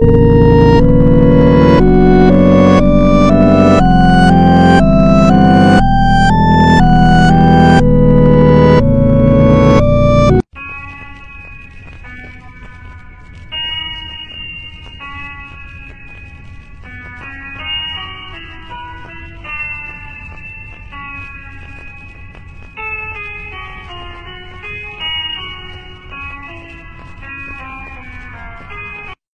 you